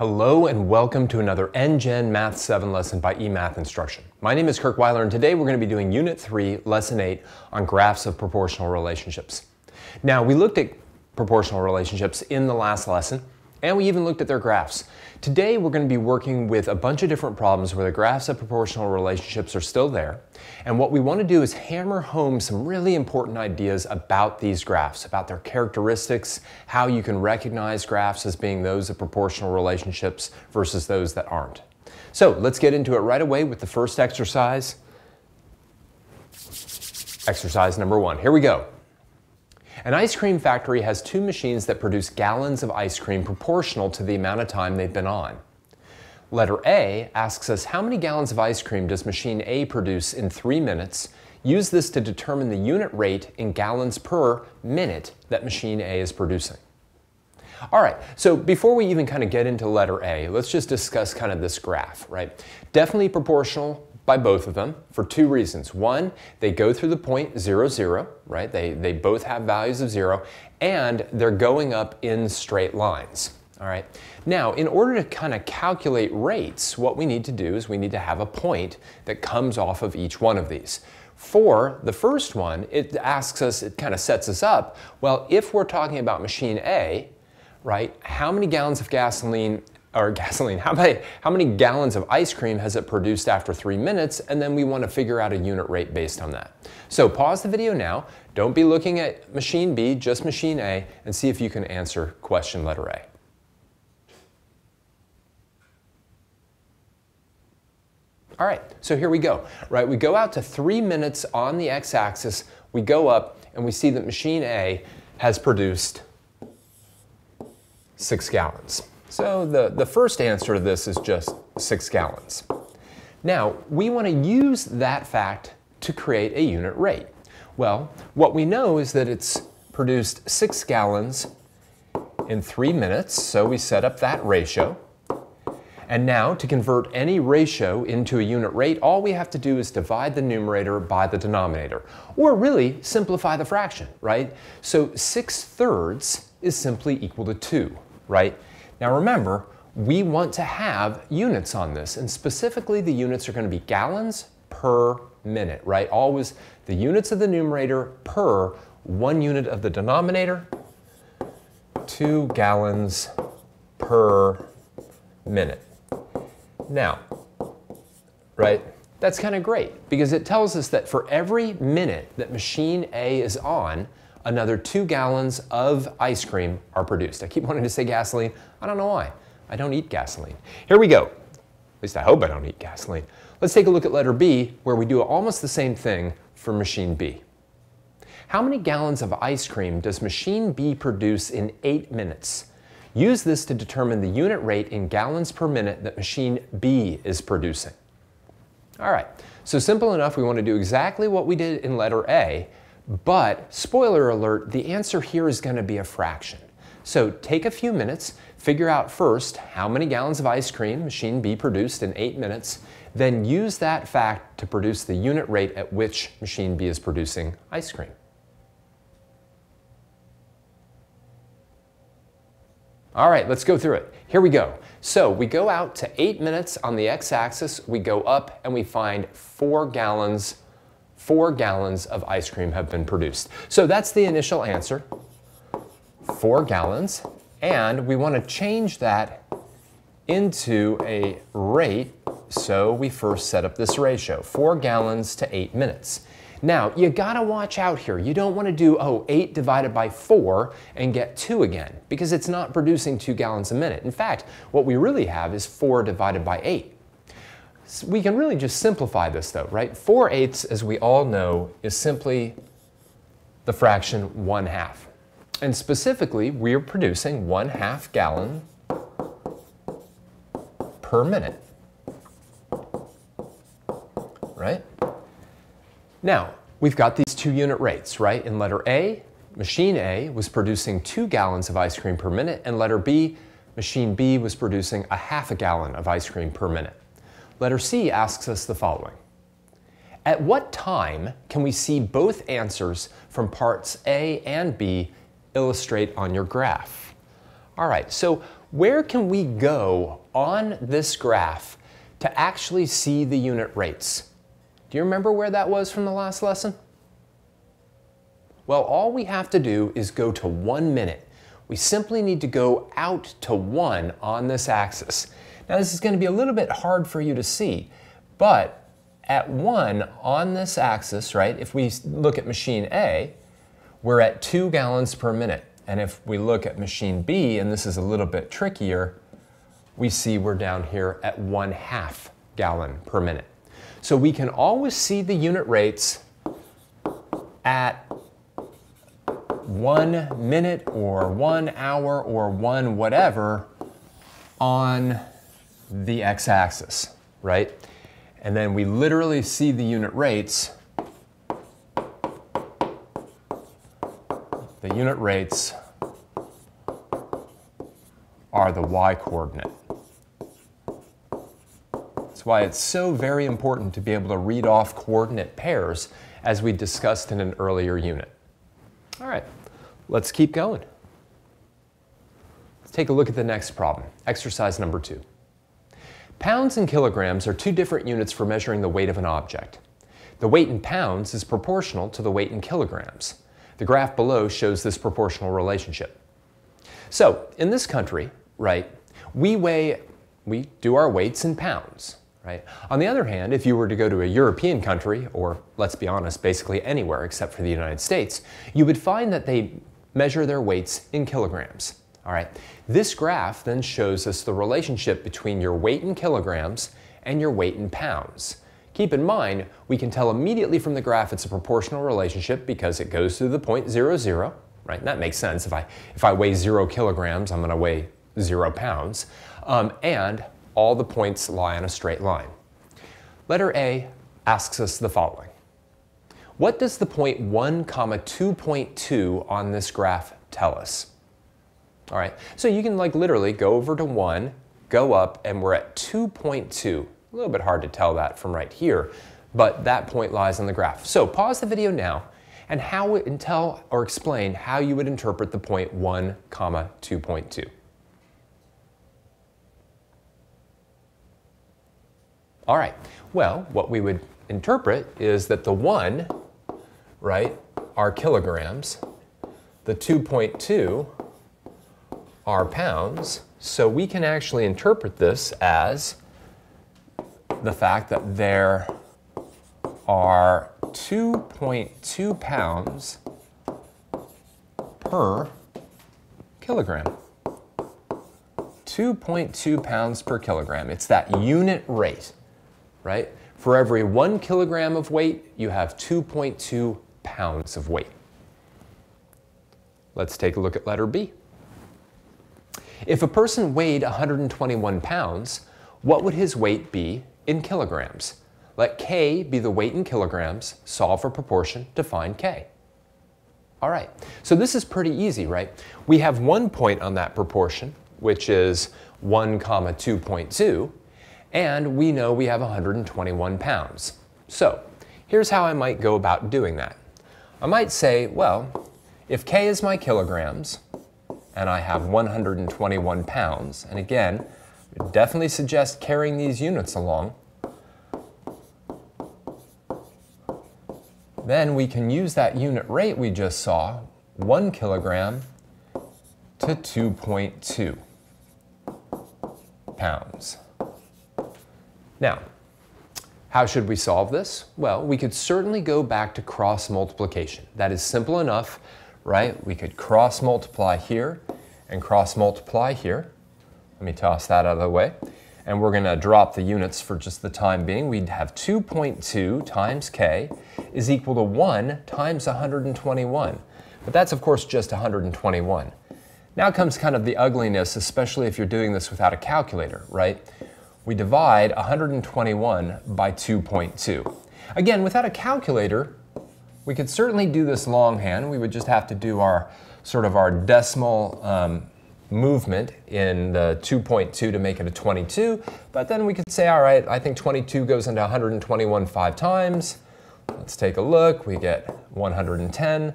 Hello and welcome to another N-Gen Math 7 lesson by eMath Instruction. My name is Kirk Weiler and today we're going to be doing Unit 3, Lesson 8 on graphs of proportional relationships. Now we looked at proportional relationships in the last lesson and we even looked at their graphs. Today we're going to be working with a bunch of different problems where the graphs of proportional relationships are still there. And what we want to do is hammer home some really important ideas about these graphs, about their characteristics, how you can recognize graphs as being those of proportional relationships versus those that aren't. So let's get into it right away with the first exercise. Exercise number one. Here we go. An ice cream factory has two machines that produce gallons of ice cream proportional to the amount of time they've been on. Letter A asks us how many gallons of ice cream does machine A produce in three minutes? Use this to determine the unit rate in gallons per minute that machine A is producing. All right, so before we even kind of get into letter A, let's just discuss kind of this graph, right? Definitely proportional, by both of them for two reasons. One, they go through the point zero, zero, right? They, they both have values of zero, and they're going up in straight lines. All right. Now, in order to kind of calculate rates, what we need to do is we need to have a point that comes off of each one of these. For the first one, it asks us, it kind of sets us up, well, if we're talking about machine A, right, how many gallons of gasoline or gasoline, how many, how many gallons of ice cream has it produced after three minutes? And then we want to figure out a unit rate based on that. So pause the video now. Don't be looking at machine B, just machine A, and see if you can answer question letter A. All right, so here we go, right? We go out to three minutes on the x-axis, we go up, and we see that machine A has produced six gallons. So the, the first answer to this is just six gallons. Now, we want to use that fact to create a unit rate. Well, what we know is that it's produced six gallons in three minutes, so we set up that ratio. And now, to convert any ratio into a unit rate, all we have to do is divide the numerator by the denominator, or really simplify the fraction, right? So 6 thirds is simply equal to 2, right? Now remember, we want to have units on this, and specifically the units are going to be gallons per minute, right? Always the units of the numerator per one unit of the denominator, two gallons per minute. Now, right, that's kind of great because it tells us that for every minute that machine A is on, another two gallons of ice cream are produced. I keep wanting to say gasoline. I don't know why. I don't eat gasoline. Here we go. At least I hope I don't eat gasoline. Let's take a look at letter B, where we do almost the same thing for machine B. How many gallons of ice cream does machine B produce in eight minutes? Use this to determine the unit rate in gallons per minute that machine B is producing. All right, so simple enough, we want to do exactly what we did in letter A, but spoiler alert, the answer here is going to be a fraction. So take a few minutes, figure out first how many gallons of ice cream machine B produced in eight minutes, then use that fact to produce the unit rate at which machine B is producing ice cream. All right, let's go through it. Here we go. So we go out to eight minutes on the x-axis, we go up and we find four gallons, four gallons of ice cream have been produced. So that's the initial answer four gallons, and we want to change that into a rate, so we first set up this ratio, four gallons to eight minutes. Now, you gotta watch out here. You don't wanna do, oh, eight divided by four and get two again, because it's not producing two gallons a minute. In fact, what we really have is four divided by eight. We can really just simplify this though, right? Four eighths, as we all know, is simply the fraction one half. And specifically, we are producing one half gallon per minute. Right? Now, we've got these two unit rates, right? In letter A, machine A was producing two gallons of ice cream per minute, and letter B, machine B was producing a half a gallon of ice cream per minute. Letter C asks us the following. At what time can we see both answers from parts A and B illustrate on your graph. All right, so where can we go on this graph to actually see the unit rates? Do you remember where that was from the last lesson? Well, all we have to do is go to one minute. We simply need to go out to one on this axis. Now this is going to be a little bit hard for you to see, but at one on this axis, right, if we look at machine A, we're at two gallons per minute. And if we look at machine B, and this is a little bit trickier, we see we're down here at one half gallon per minute. So we can always see the unit rates at one minute or one hour or one whatever on the x-axis, right? And then we literally see the unit rates. The unit rates are the y-coordinate. That's why it's so very important to be able to read off coordinate pairs as we discussed in an earlier unit. All right, let's keep going. Let's take a look at the next problem, exercise number two. Pounds and kilograms are two different units for measuring the weight of an object. The weight in pounds is proportional to the weight in kilograms. The graph below shows this proportional relationship. So, in this country, right, we weigh, we do our weights in pounds, right? On the other hand, if you were to go to a European country, or let's be honest, basically anywhere except for the United States, you would find that they measure their weights in kilograms. All right, this graph then shows us the relationship between your weight in kilograms and your weight in pounds. Keep in mind, we can tell immediately from the graph it's a proportional relationship because it goes through the point zero zero, right? And that makes sense. If I, if I weigh zero kilograms, I'm gonna weigh zero pounds. Um, and all the points lie on a straight line. Letter A asks us the following. What does the point 1 comma 2.2 on this graph tell us? All right, so you can like literally go over to one, go up, and we're at 2.2. A little bit hard to tell that from right here, but that point lies on the graph. So pause the video now and how and tell or explain how you would interpret the point 1 comma 2.2. All right, well, what we would interpret is that the 1, right, are kilograms, the 2.2 are pounds, so we can actually interpret this as the fact that there are 2.2 pounds per kilogram. 2.2 pounds per kilogram. It's that unit rate, right? For every one kilogram of weight, you have 2.2 pounds of weight. Let's take a look at letter B. If a person weighed 121 pounds, what would his weight be in kilograms? Let K be the weight in kilograms, solve for proportion to find K. All right, so this is pretty easy, right? We have one point on that proportion, which is 1 comma 2.2, and we know we have 121 pounds. So here's how I might go about doing that. I might say, well, if K is my kilograms, and I have 121 pounds. And again, definitely suggest carrying these units along. Then we can use that unit rate we just saw, 1 kilogram to 2.2 pounds. Now, how should we solve this? Well, we could certainly go back to cross multiplication. That is simple enough right? We could cross multiply here and cross multiply here. Let me toss that out of the way. And we're going to drop the units for just the time being. We'd have 2.2 times k is equal to 1 times 121. But that's, of course, just 121. Now comes kind of the ugliness, especially if you're doing this without a calculator, right? We divide 121 by 2.2. Again, without a calculator, we could certainly do this longhand. We would just have to do our sort of our decimal um, movement in the 2.2 to make it a 22. But then we could say, all right, I think 22 goes into 121 five times. Let's take a look. We get 110.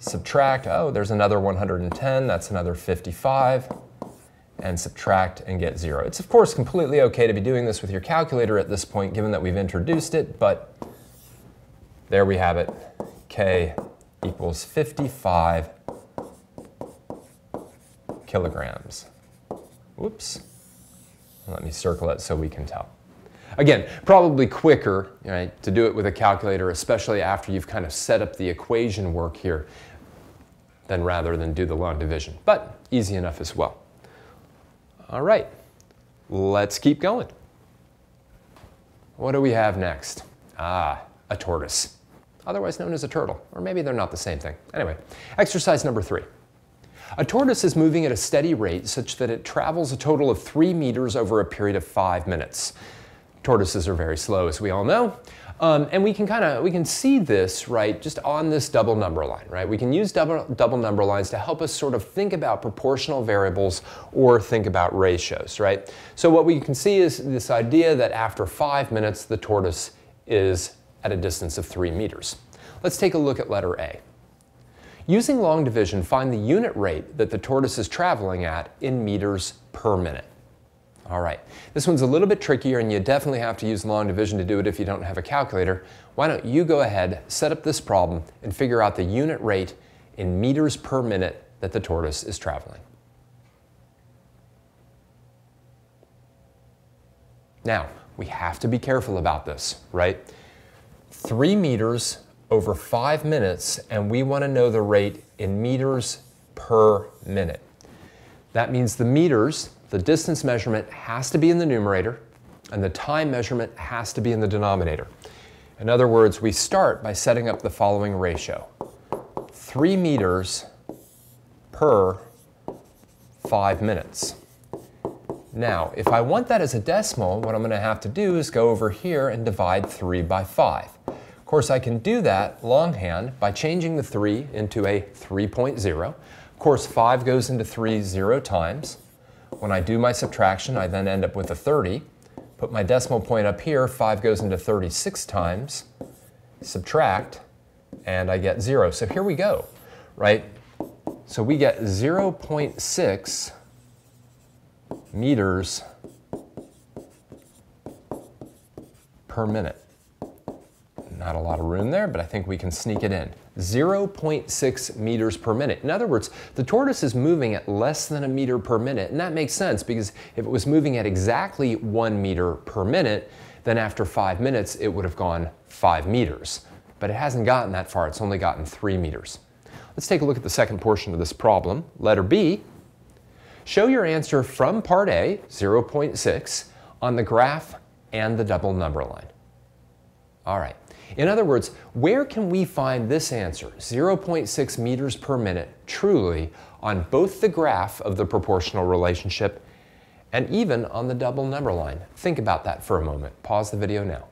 Subtract, oh, there's another 110. That's another 55. and subtract and get zero. It's of course completely okay to be doing this with your calculator at this point, given that we've introduced it, but there we have it. K equals 55 kilograms. Whoops. Let me circle it so we can tell. Again, probably quicker right, to do it with a calculator, especially after you've kind of set up the equation work here, than rather than do the long division. But easy enough as well. All right, let's keep going. What do we have next? Ah, a tortoise, otherwise known as a turtle, or maybe they're not the same thing. Anyway, exercise number three. A tortoise is moving at a steady rate such that it travels a total of three meters over a period of five minutes. Tortoises are very slow, as we all know. Um, and we can kind of, we can see this, right, just on this double number line, right? We can use double, double number lines to help us sort of think about proportional variables or think about ratios, right? So what we can see is this idea that after five minutes, the tortoise is at a distance of three meters. Let's take a look at letter A. Using long division, find the unit rate that the tortoise is traveling at in meters per minute. All right, this one's a little bit trickier and you definitely have to use long division to do it if you don't have a calculator. Why don't you go ahead, set up this problem, and figure out the unit rate in meters per minute that the tortoise is traveling. Now, we have to be careful about this, right? Three meters over five minutes, and we want to know the rate in meters per minute. That means the meters, the distance measurement, has to be in the numerator, and the time measurement has to be in the denominator. In other words, we start by setting up the following ratio. 3 meters per 5 minutes. Now, if I want that as a decimal, what I'm going to have to do is go over here and divide 3 by 5 Of course, I can do that longhand by changing the 3 into a 3.0. Of course, 5 goes into 3 zero times. When I do my subtraction, I then end up with a 30. Put my decimal point up here, 5 goes into 36 times. Subtract, and I get 0. So here we go, right? So we get 0.6 meters per minute. Not a lot of room there, but I think we can sneak it in. 0.6 meters per minute. In other words, the tortoise is moving at less than a meter per minute, and that makes sense because if it was moving at exactly one meter per minute, then after five minutes it would have gone five meters. But it hasn't gotten that far, it's only gotten three meters. Let's take a look at the second portion of this problem. Letter B, show your answer from part A, 0.6, on the graph and the double number line. All right. In other words, where can we find this answer, 0.6 meters per minute, truly on both the graph of the proportional relationship and even on the double number line? Think about that for a moment. Pause the video now.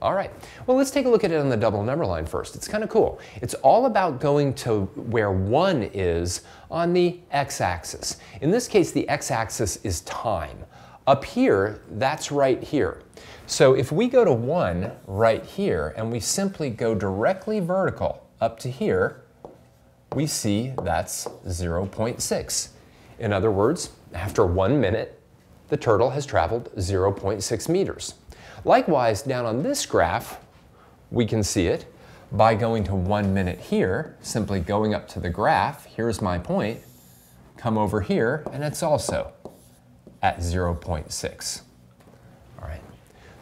All right, well, let's take a look at it on the double number line first. It's kind of cool. It's all about going to where 1 is on the x-axis. In this case, the x-axis is time. Up here, that's right here. So if we go to 1 right here and we simply go directly vertical up to here, we see that's 0.6. In other words, after one minute, the turtle has traveled 0.6 meters. Likewise, down on this graph, we can see it by going to one minute here, simply going up to the graph, here's my point, come over here, and it's also at 0.6. All right.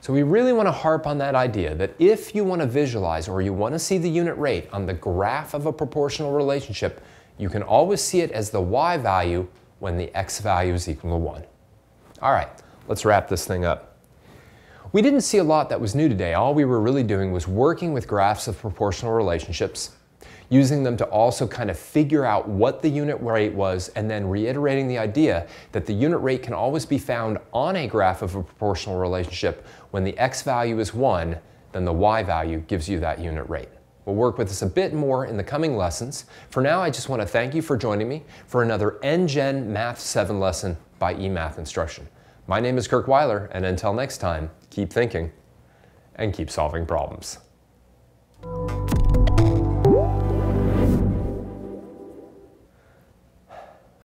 So we really want to harp on that idea that if you want to visualize or you want to see the unit rate on the graph of a proportional relationship, you can always see it as the y value when the x value is equal to 1. All right, let's wrap this thing up. We didn't see a lot that was new today. All we were really doing was working with graphs of proportional relationships, using them to also kind of figure out what the unit rate was and then reiterating the idea that the unit rate can always be found on a graph of a proportional relationship when the x value is 1, then the y value gives you that unit rate. We'll work with this a bit more in the coming lessons. For now, I just want to thank you for joining me for another N-Gen Math 7 lesson by eMath Instruction. My name is Kirk Weiler, and until next time, keep thinking and keep solving problems.